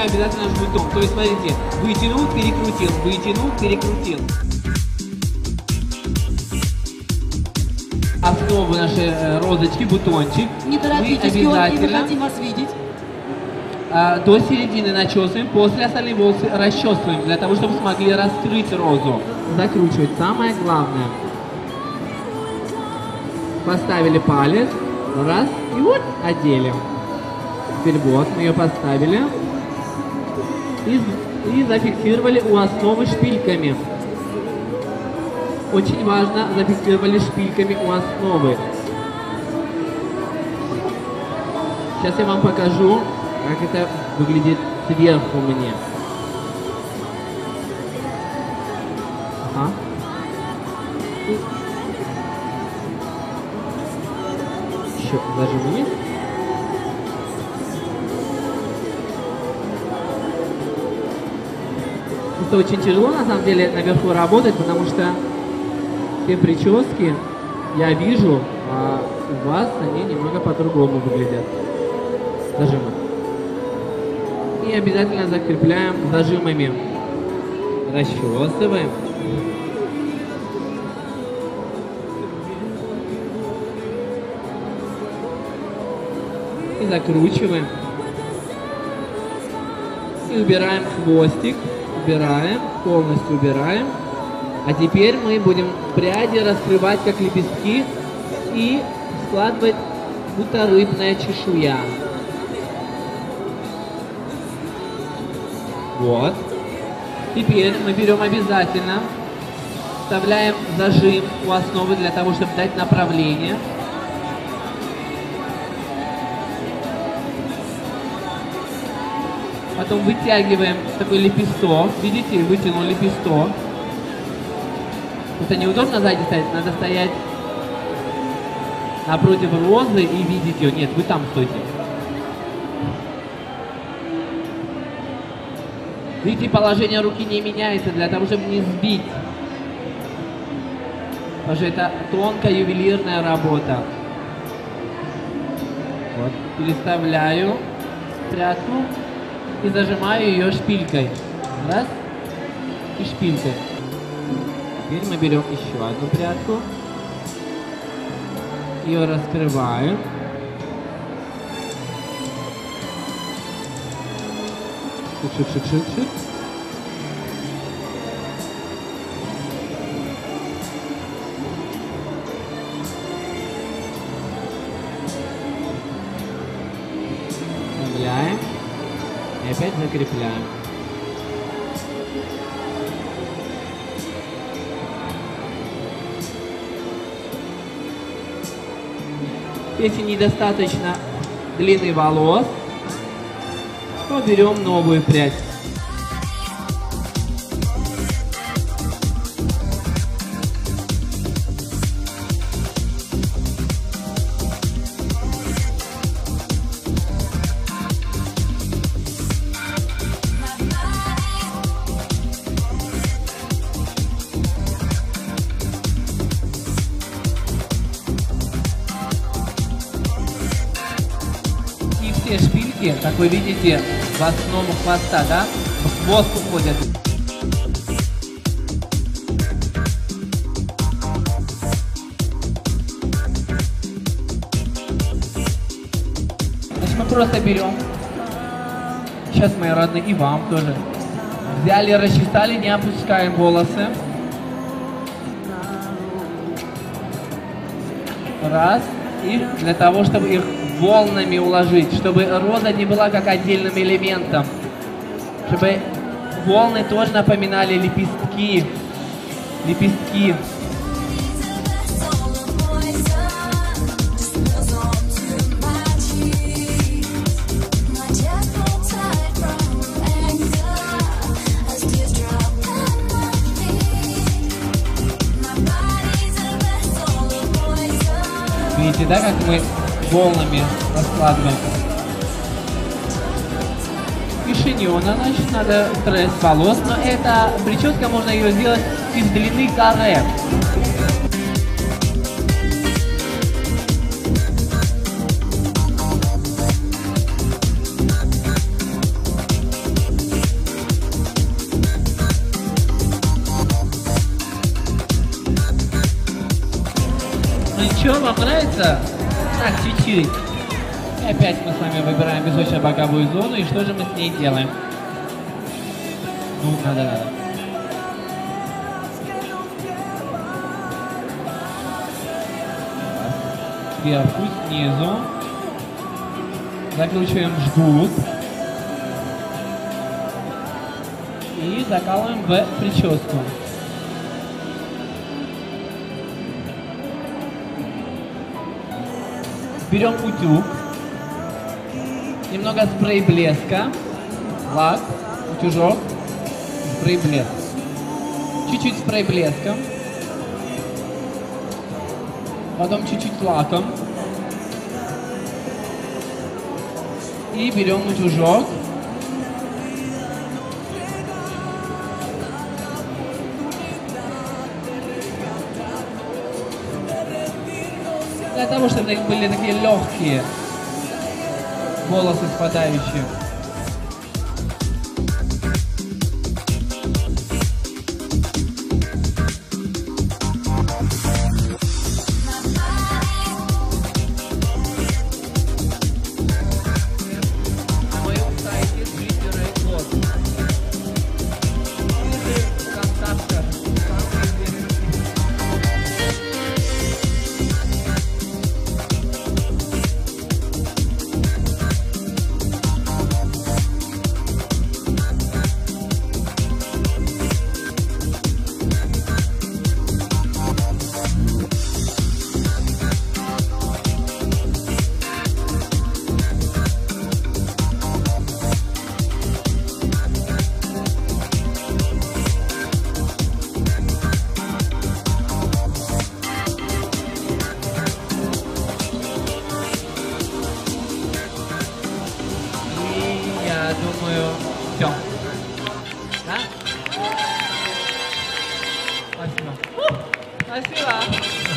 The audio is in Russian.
мы обязательно жгутом. То есть, смотрите, вытянул, перекрутил, вытянул, перекрутил. Основу нашей э, розочки, бутончик. Не мы торопитесь, мы обязательно хотим вас видеть. а, до середины начесываем, после остальные волосы расчесываем, для того, чтобы смогли раскрыть розу. Закручивать. Самое главное. Поставили палец, раз, и вот одели. Теперь вот, мы ее поставили. И, и зафиксировали у основы шпильками. Очень важно, зафиксировали шпильками у основы. Сейчас я вам покажу, как это выглядит сверху мне. Ага. Еще зажим есть? Это очень тяжело на самом деле наверху работать, потому что все прически я вижу, а у вас они немного по-другому выглядят. Зажимы. И обязательно закрепляем зажимами. Расчесываем. И закручиваем. И убираем хвостик. Убираем, полностью убираем. А теперь мы будем пряди раскрывать как лепестки и складывать будто рыбная чешуя. Вот. Теперь мы берем обязательно, вставляем зажим у основы для того, чтобы дать направление. Потом вытягиваем такой лепесток. Видите, вытянул лепесток. Это неудобно сзади стоять, надо стоять напротив розы и видеть ее. Нет, вы там стойте. Видите, положение руки не меняется для того, чтобы не сбить. Потому что это тонкая ювелирная работа. Вот, переставляю прядку и зажимаю ее шпилькой. Раз. И шпилькой. Теперь мы берем еще одну прядку. Ее раскрываем. Шик-шик-шик-шик-шик. Опять закрепляем. Если недостаточно длины волос, то берем новую прядь. Все шпильки, как вы видите, в основу хвоста, да, в хвост уходят. Значит, мы просто берем, сейчас, мои родные, и вам тоже, взяли, расчесали, не опускаем волосы. Раз. И для того, чтобы их волнами уложить, чтобы роза не была как отдельным элементом, чтобы волны тоже напоминали лепестки, лепестки. Видите, да, как мы волнами раскладываем. Кишинена, значит, надо стресс волос, но эта прическа, можно ее сделать из длины каре. Ну что, вам нравится? Так, чуть-чуть. И опять мы с вами выбираем песочно-боковую зону, и что же мы с ней делаем? Ну, надо, надо. Сверху, снизу. Закручиваем жгут. И закалываем в прическу. Берем утюг. Немного спрей блеска. Лак. Утюжок. Спрей блеск. Чуть-чуть спрей блеском. Потом чуть-чуть лаком. И берем утюжок. Для того, чтобы были такие легкие волосы спадающие. Я думаю, все. Да? Спасибо. Спасибо.